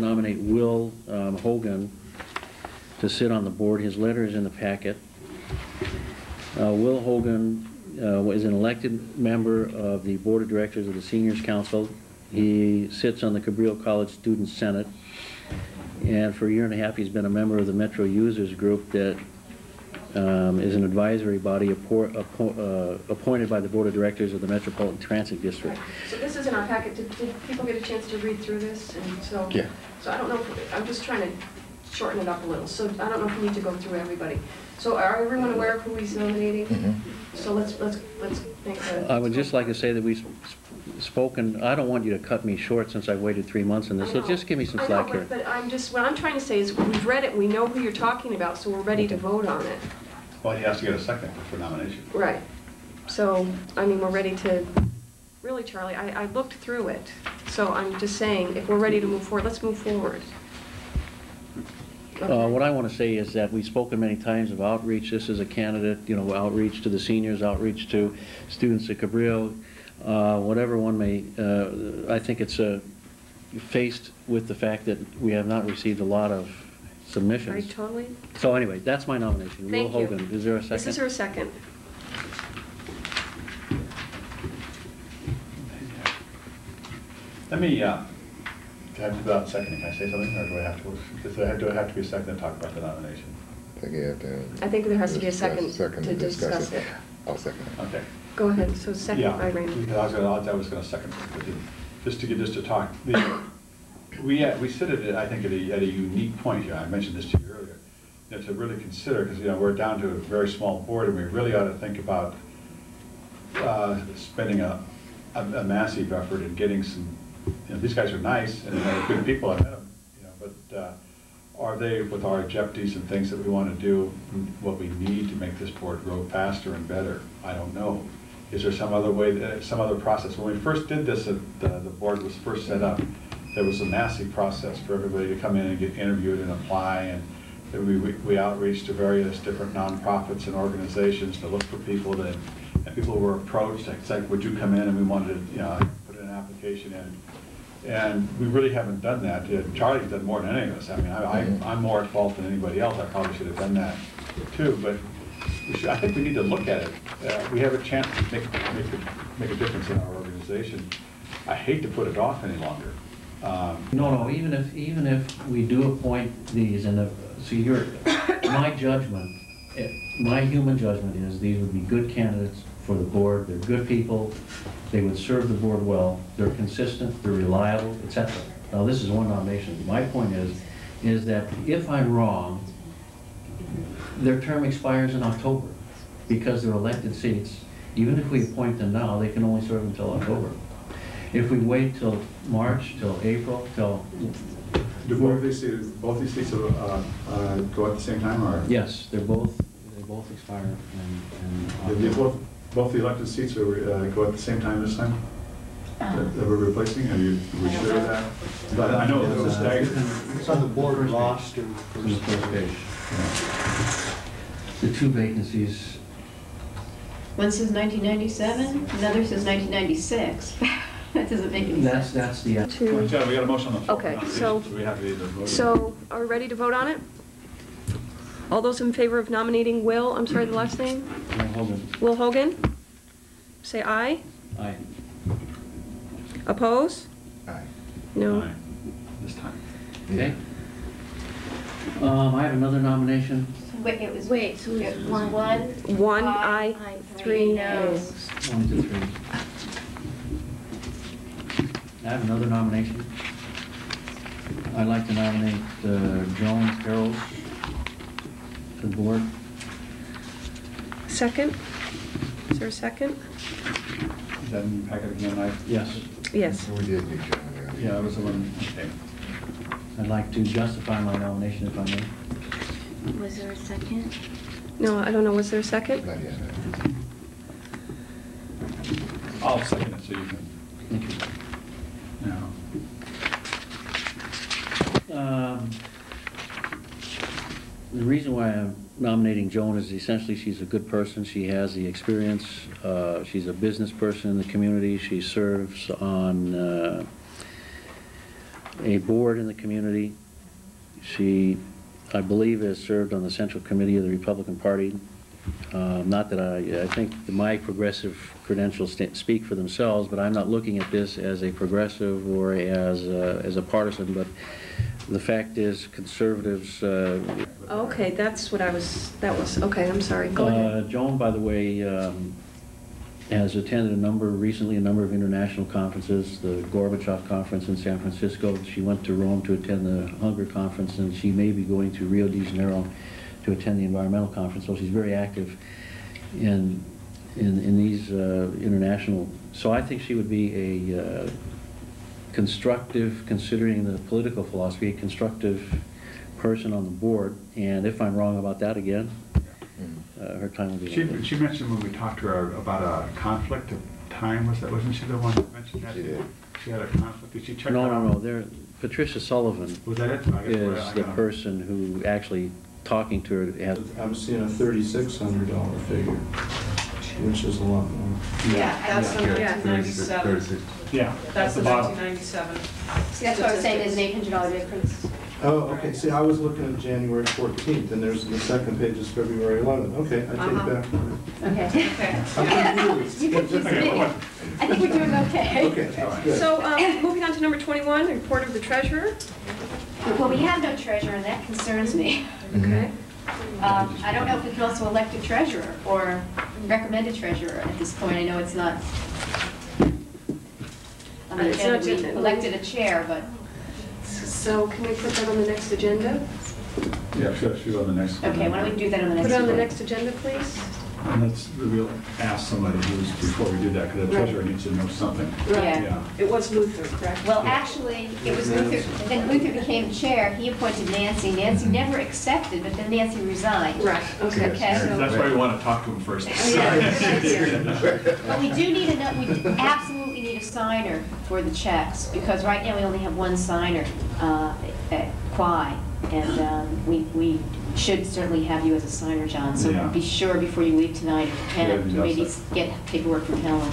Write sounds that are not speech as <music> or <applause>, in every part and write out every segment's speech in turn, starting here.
Nominate Will um, Hogan to sit on the board. His letter is in the packet. Uh, Will Hogan uh, is an elected member of the Board of Directors of the Seniors Council. He sits on the Cabrillo College Student Senate. And for a year and a half, he's been a member of the Metro Users Group that um, is an advisory body appor- appo- uh, appointed by the Board of Directors of the Metropolitan Transit District. So this is in our packet, did, did people get a chance to read through this? And so, Yeah. so I don't know, if I'm just trying to shorten it up a little, so I don't know if we need to go through everybody. So are everyone aware of who he's nominating? Mhm. So let's, let's, let's make a. I would just like to say that we've spoken, I don't want you to cut me short since I waited three months on this, so just give me some I know, slack but- here. But I'm just, what I'm trying to say is, we've read it, we know who you're talking about, so we're ready to vote on it. Well, he has to get a second for nomination. Right. So, I mean, we're ready to, really, Charlie, I, I looked through it. So I'm just saying, if we're ready to move forward, let's move forward. Uh, What I want to say is that we've spoken many times of outreach. This is a candidate, you know, outreach to the seniors, outreach to students at Cabrillo, uh, whatever one may, uh, I think it's uh, faced with the fact that we have not received a lot of Right, submissions. totally? So anyway, that's my nomination. Will Thank you. Hogan, is there a second? This is second? her second. Let me, uh, do I have to go out second, can I say something, or do I have to, does there have, do I have to be a second to talk about the nomination? I think you have to. I think there has to be a discuss- second to discuss it. I'll second it. Okay. Go ahead, so second Yeah, by Raymond. because I was gonna, I was gonna second, but didn't. just to get, just to talk, the, we, uh, we sit at, I think, at a, at a unique point here, I mentioned this to you earlier, you know, to really consider, because, you know, we're down to a very small board, and we really ought to think about uh, spending a, a a massive effort in getting some, you know, these guys are nice, and they're good people, I met them, you know, but uh, are they, with our objectives and things that we want to do, what we need to make this board grow faster and better? I don't know. Is there some other way, that- some other process? When we first did this, uh, the, the board was first set up, there was a massive process for everybody to come in and get interviewed and apply, and we, we we outreached to various different nonprofits and organizations to look for people that, and people were approached, it's like, would you come in, and we wanted to, you know, put an application in. And we really haven't done that. Uh, Charlie's done more than any of us. I mean, I, I- I'm more at fault than anybody else. I probably should have done that too, but should, I think we need to look at it. Uh, We have a chance to make, make, a- make a difference in our organization. I hate to put it off any longer. Um, No, no, even if, even if we do appoint these, and, see, your, my judgment, eh, my human judgment is these would be good candidates for the board, they're good people, they would serve the board well, they're consistent, they're reliable, etc. Now, this is one nomination. My point is, is that if I'm wrong, their term expires in October, because they're elected seats. Even if we appoint them now, they can only serve until October. If we wait till March, till April, till, Do both these seats, both these seats uh, uh, go at the same time, or? yes, they're both, they both expire and, Did and. both, both the elected seats are, uh, go at the same time this time? That that we're replacing, are you, are we sure of that? But I know it was a stagger. It's on the board roster. On the first page. The two vacancies, One says 1997, another says 1996. <laughs> That doesn't make any that's, sense. that's the, uh, Two. Yeah, we got a motion on the floor. Okay, for so- We have to either vote. or- So, are we ready to vote on it? All those in favor of nominating Will, I'm sorry, the last name? Will Hogan. Will Hogan? Say aye. Aye. Oppose? Aye. No. Aye, This time. Okay. Um, I have another nomination. Wait, it was. Wait, so it it's was one- one? One aye, aye, three three noes. noes. One to three. I have another nomination. I'd like to nominate uh, Joan Carroll to the board. Second? Is there a second? Is that in your packet again, I? Yes. Yes. We did, you, Yeah, it was the one, okay. I'd like to justify my nomination if I may. Was there a second? No, I don't know, was there a second? Not yet. I'll second it so you can, Thank you. now. Um, The reason why I'm nominating Joan is essentially she's a good person. She has the experience. Uh, She's a business person in the community. She serves on uh, a board in the community. She, I believe, has served on the Central Committee of the Republican Party. Uh, Not that I, I think my progressive credentials speak for themselves, but I'm not looking at this as a progressive or as, a- as a partisan, but the fact is conservatives uh, Okay, that's what I was, that was, okay, I'm sorry, go ahead. uh, Joan, by the way, um, has attended a number, recently a number of international conferences, the Gorbachev Conference in San Francisco. She went to Rome to attend the Hunger Conference, and she may be going to Rio de Janeiro to attend the Environmental Conference. So she's very active in, in, in these uh, international, so I think she would be a uh, constructive, considering the political philosophy, a constructive person on the board. And if I'm wrong about that again, uh, her time will be. She, limited. she mentioned when we talked to her about a conflict of time, was that, wasn't she the one that mentioned that? She did. She had a conflict, did she check that No, no, no, there, Patricia Sullivan Was that it? I guess we're- is the got- person who actually, talking to her, had, I'm seeing a thirty-six hundred dollar figure, which is a lot more. Yeah, That's the Yeah. nineteen ninety-seven. Thirty-six. Yeah. That's the bottom. nineteen ninety-seven. See, that's what I was saying, there's an eight hundred dollar difference. Oh, okay, see, I was looking at January fourteenth, and there's, the second page is February eleventh, okay, I Uh-huh. take back. my- Okay. <laughs> Okay. I'm confused. You confused me. I think we're doing okay. Okay, that's good. So, um, moving on to number 21, report of the treasurer. Well, we have no treasurer, and that concerns me. Okay. Um, I don't know if we can also elect a treasurer or recommend a treasurer at this point. I know it's not. On the It's not we just- elected a chair, but, So can we put that on the next agenda? Yeah, sure, she on the next. okay, why don't we do that on the next? Put it on the one? next agenda, please? And let's, we'll ask somebody who's, before we do that, because the Right. treasurer needs to know something. Yeah. Yeah. It was Luther, correct? Well, actually, it was Luther, then Luther became chair, he appointed Nancy. Nancy never accepted, but then Nancy resigned. Right, okay. Okay. so- That's why we want to talk to him first. Oh, <laughs> yeah. <laughs> But we do need to know, we absolutely need a signer for the checks, because right now we only have one signer, uh, at Quai. And, um, we, we should certainly have you as a signer, John, so Yeah. be sure before you leave tonight, if you Yeah, can, you to maybe so- get paperwork from Helen.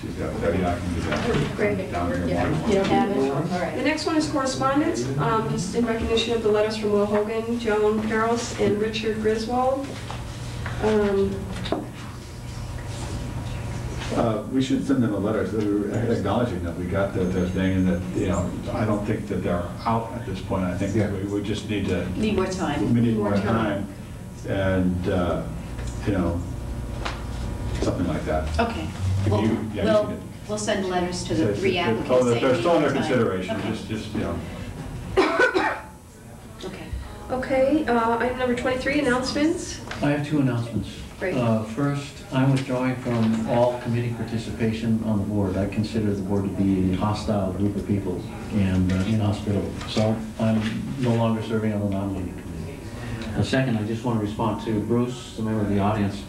She's got, that, I can do that. Great. Down here, Yeah. one. You don't have it? All The right. next one is correspondence, um, just in recognition of the letters from Will Hogan, Joan Peros, and Richard Griswold. Um, Uh, We should send them a letter that we're acknowledging that we got the, the thing and that, you know, I don't think that they're out at this point. I think Yeah. we, we just need to, Need more time. we need more More time. time. And, uh, you know, something like that. Okay. If We'll, you- yeah, we'll, should- we'll send letters to the So three it's- applicants oh, They're still under consideration, Okay. just, just, you know. <coughs> Okay. Okay, uh, item number 23, announcements. I have two announcements. Uh, First, I'm withdrawing from all committee participation on the board. I consider the board to be a hostile group of people and uh, inhospitable. So I'm no longer serving on the nominating committee. The second, I just want to respond to Bruce, the member of the audience.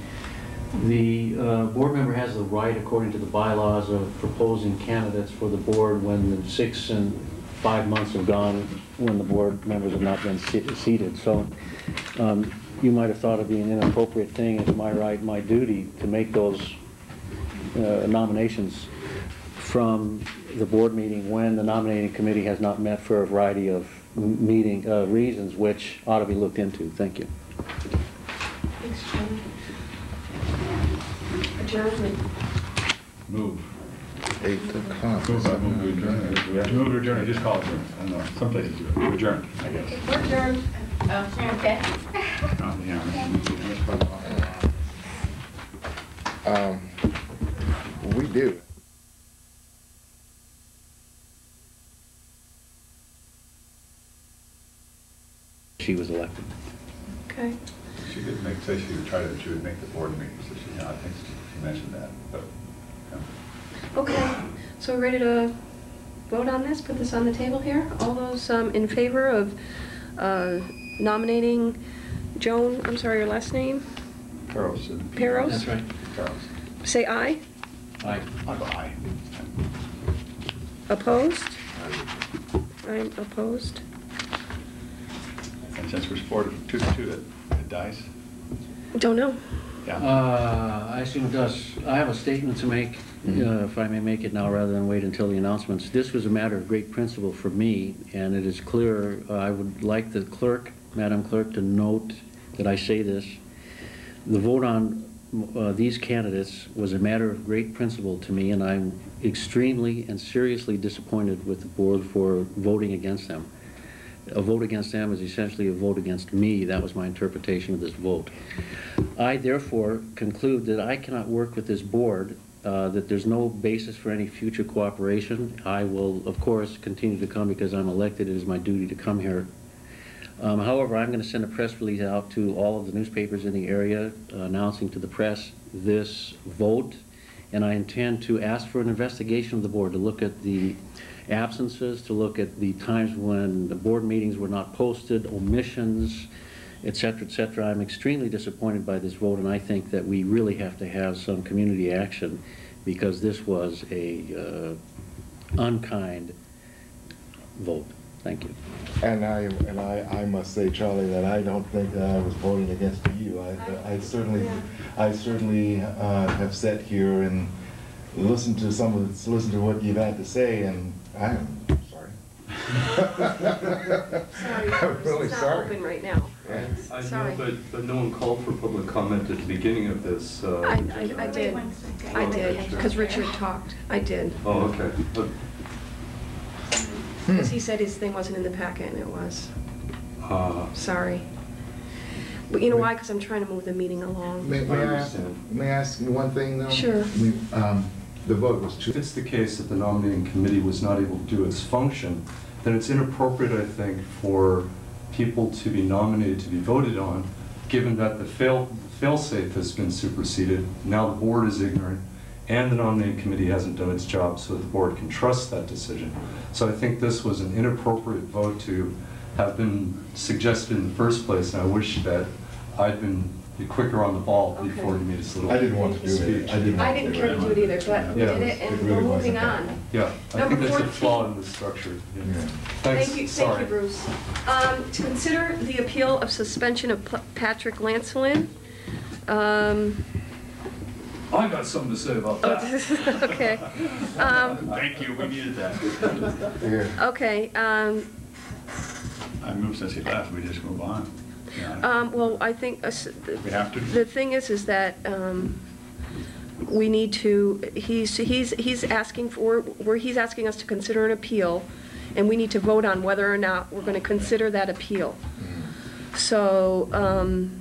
The uh, board member has the right, according to the bylaws, of proposing candidates for the board when the six and five months have gone, when the board members have not been seated. So um, you might have thought it'd be an inappropriate thing, it's my right, my duty to make those uh, nominations from the board meeting when the nominating committee has not met for a variety of meeting, uh, reasons which ought to be looked into. Thank you. Thanks, Joan. Adjournment. Move. Eight o'clock. Move, I move, we adjourn. We have to move to adjourn, or just call it adjourn. I don't know, some places do it. adjourn, I guess. We're adjourned. Okay. Oh, yeah. Um, we do. She was elected. Okay. She did make, say she would try to, she would make the board meetings, so she, I think she mentioned that, but, yeah. Okay, so we're ready to vote on this, put this on the table here? All those um, in favor of uh, nominating Joan, I'm sorry, your last name? Peros. and- Peros? That's right. Peros. Say aye. Aye. I'll go aye. Opposed? I'm opposed. And since we're four to two to two, it it dies? Don't know. Yeah. Uh, I assume it does. I have a statement to make uh, if I may make it now rather than wait until the announcements. This was a matter of great principle for me, and it is clear, uh, I would like the clerk, Madam Clerk, to note that I say this. The vote on uh, these candidates was a matter of great principle to me, and I'm extremely and seriously disappointed with the board for voting against them. A vote against them is essentially a vote against me. That was my interpretation of this vote. I therefore conclude that I cannot work with this board, uh, that there's no basis for any future cooperation. I will, of course, continue to come because I'm elected. It is my duty to come here. Um, However, I'm going to send a press release out to all of the newspapers in the area uh, announcing to the press this vote, and I intend to ask for an investigation of the board to look at the absences, to look at the times when the board meetings were not posted, omissions, et cetera, et cetera. I'm extremely disappointed by this vote, and I think that we really have to have some community action because this was a uh, unkind vote. Thank you. And I, and I, I must say, Charlie, that I don't think that I was voting against you. I, I certainly, I certainly, uh, have sat here and listened to some of, listened to what you've had to say, and I'm sorry. Sorry, <laughs> I'm really it's not sorry. open right now. Yes. I Sorry. know, but, but no one called for public comment at the beginning of this. uh, I, I, I did, I did, because Richard talked, I did. Oh, okay. But. Because he said his thing wasn't in the packet, and it was. uh, Sorry. But you know why? Because I'm trying to move the meeting along. May, may I ask, understand. may I ask you one thing, though? Sure. We, um, the vote was two. If it's the case that the nominating committee was not able to do its function, then it's inappropriate, I think, for people to be nominated to be voted on, given that the fail, fail-safe has been superseded, now the board is ignorant, and the nominating committee hasn't done its job so that the board can trust that decision. So I think this was an inappropriate vote to have been suggested in the first place, and I wish that I'd been quicker on the ball before you made this little I didn't want to do it. I didn't. I want didn't to care to do it either, but we Yeah, did it, it and really we're moving on. that Yeah, I Number think there's a 14. flaw in the structure. yeah. Yeah. Thanks, Thank you, thank sorry. you, Bruce. Um, To consider the appeal of suspension of P- Patrick Lancelin. Um, I got something to say about that. <laughs> Okay. Um, Thank you, we needed that. Yeah. Okay, um, I move since he left, we just move on. Yeah. um, well, I think, uh, s- We have to? the thing is, is that um, we need to, he's, he's, he's asking for, where he's asking us to consider an appeal, and we need to vote on whether or not we're going to consider that appeal. So, um,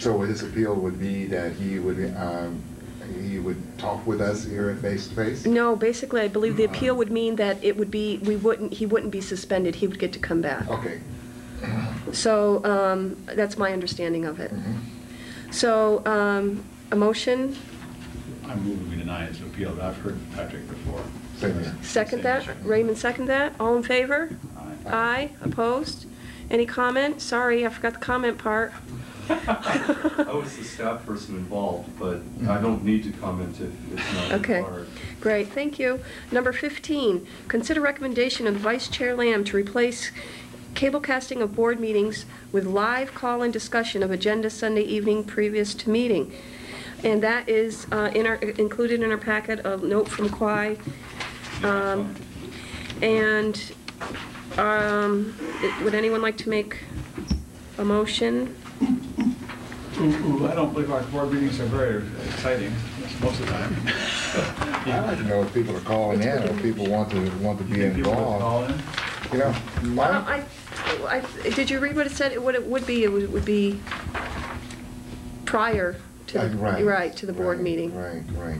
So his appeal would be that he would, um, he would talk with us here at face to face? no, basically, I believe the appeal would mean that it would be, we wouldn't, he wouldn't be suspended, he would get to come back. Okay. So, um, that's my understanding of it. Mhm. So, um, a motion, I'm moving we deny his appeal, but I've heard Patrick before. Same here. second that? Raymond, second that? All in favor? Aye. Aye, opposed? Any comment? Sorry, I forgot the comment part. I was the staff person involved, but I don't need to comment if it's not Okay. required. Great, thank you. Number 15, consider recommendation of Vice Chair Lamb to replace cable casting of board meetings with live call-in discussion of agenda Sunday evening previous to meeting. And that is uh, in our, included in our packet, a note from Quai. Um, And um, would anyone like to make a motion? Ooh, ooh, I don't believe our board meetings are very exciting, most of the time. I'd like to know if people are calling in, or if people want to, want to be People that involved. call in? You know, Uh, my, I, I, did you read what it said? What it would be, it would would be prior to, Uh, the right. right, to the board right, meeting. Right, right.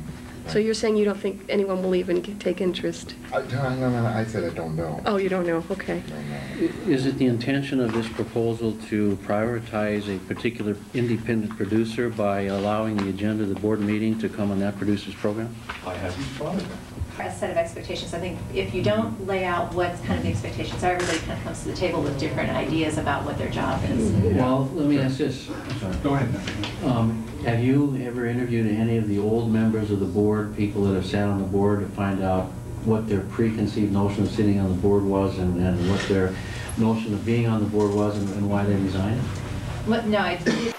So you're saying you don't think anyone will even take interest? I, no, no, no, I said I don't know. Oh, you don't know, okay. Don't know. Is it the intention of this proposal to prioritize a particular independent producer by allowing the agenda of the board meeting to come on that producer's program? I haven't thought of that. A set of expectations. I think if you don't lay out what's kind of the expectations, are, everybody kind of comes to the table with different ideas about what their job is. Well, let me ask this, I'm sorry. Go ahead. Um, Have you ever interviewed any of the old members of the board, people that have sat on the board, to find out what their preconceived notion of sitting on the board was and and what their notion of being on the board was and and why they resigned? What, no, I did